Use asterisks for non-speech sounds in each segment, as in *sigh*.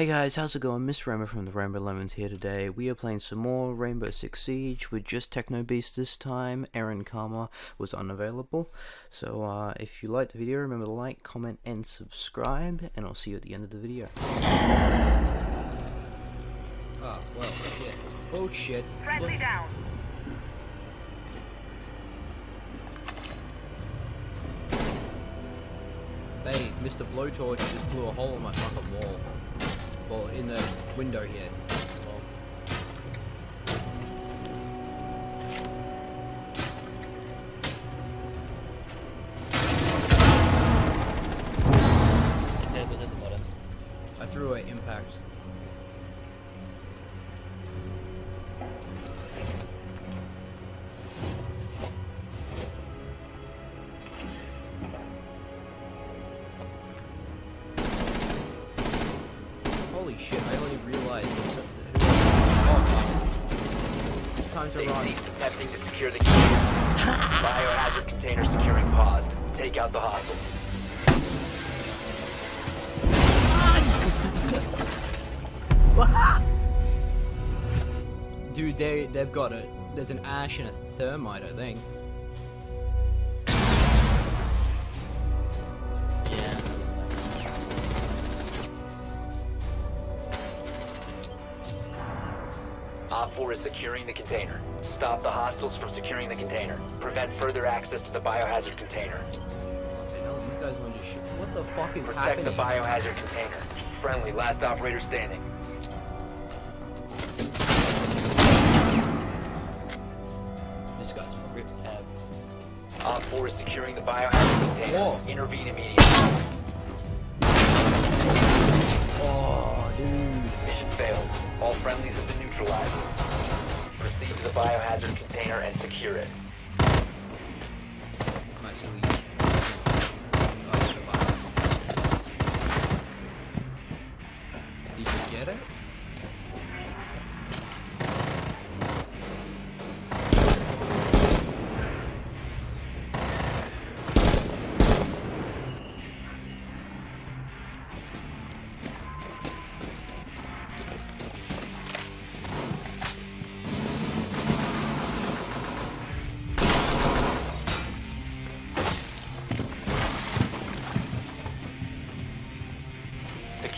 Hey guys, how's it going? Miss Rainbow from the Rainbow Lemons here today. We are playing some more Rainbow Six Siege with just Techno Beast this time. Aaron Karma was unavailable. So uh, if you liked the video, remember to like, comment, and subscribe, and I'll see you at the end of the video. Oh, well, shit. Oh, shit. Friendly Look- down. Hey, Mr. Blowtorch just blew a hole in my fucking wall. In the window here. Time to They run. attempting to secure the. Biohazard container securing paused. Take out the hostage. *laughs* Dude, they, they've got a. There's an ash and a thermite, I think. Op 4 is securing the container. Stop the hostiles from securing the container. Prevent further access to the biohazard container. What the hell? These guys want to shoot. What the fuck is Protect the biohazard container. Friendly, last operator standing. This guy's fucking. Op 4 is securing the biohazard container. Whoa. Intervene immediately. Biohazard container and secure it.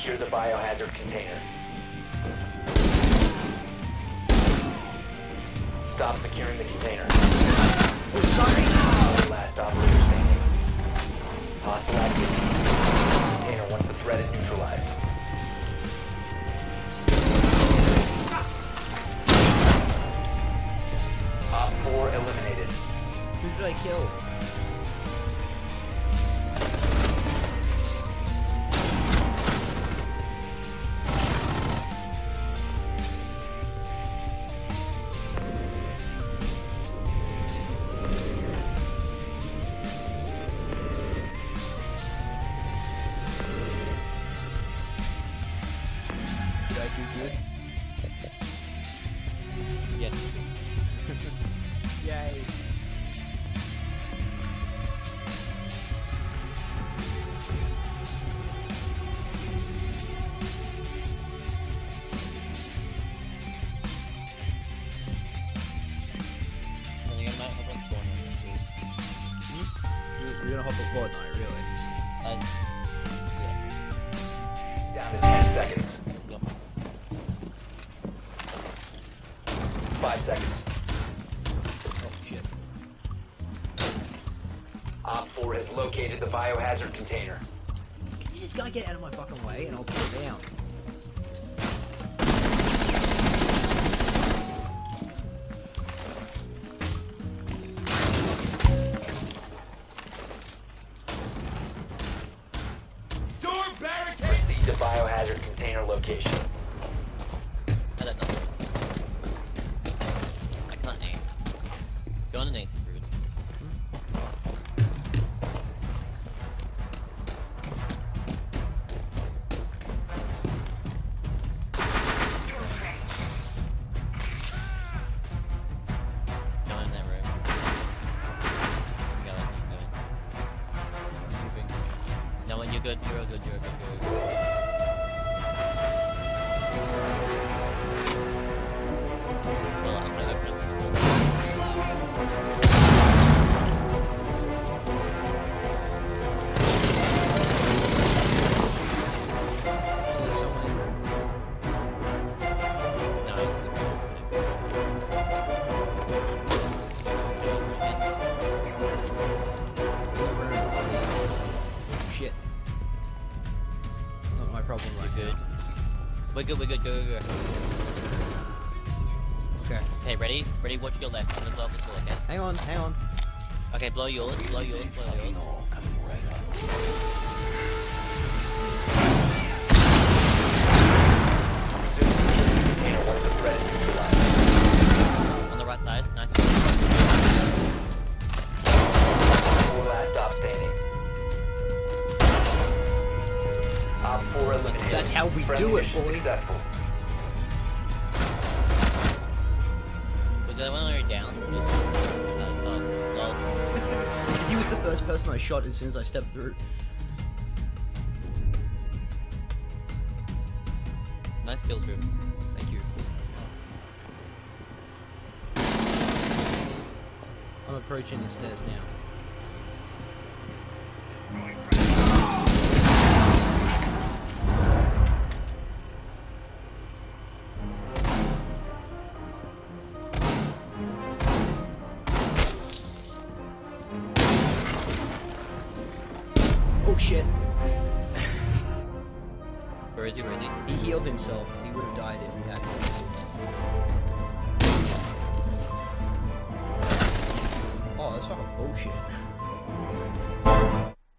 Secure the biohazard container. Stop securing the container. We're sorry. Last operator standing. Hostile activity. Container once the threat is neutralized. Op 4 eliminated. Who did I kill? Gonna hop a Fortnite, really? I, yeah. Down to 10 seconds. Yep. 5 seconds. Oh shit. Op 4 has located the biohazard container. Can you just gotta get out of my fucking way and I'll put it down? Good, you're all good, you're good, you're good. We're good, we're good, go, go, go. Okay. Okay, ready? Ready, watch your left. I'm gonna blow up this wall, okay? Hang on, hang on. Okay, blow yours, blow yours, blow yours. Resume do it, mission boy. Successful. Was the other one already down? Uh, oh. He was the first person I shot as soon as I stepped through. Nice kill, Drew. Thank you. I'm approaching the stairs now. Where is he, where is he? He healed himself. He would have died if he had. Oh, that's fucking bullshit.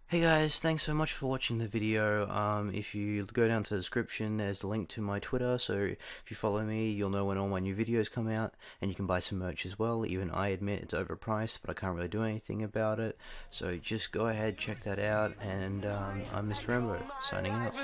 Hey guys, thanks so much for watching the video. Um, if you go down to the description, there's a link to my Twitter, so if you follow me, you'll know when all my new videos come out, and you can buy some merch as well. Even I admit it's overpriced, but I can't really do anything about it, so just go ahead, check that out, and um, I'm Mr. Rainbow signing out.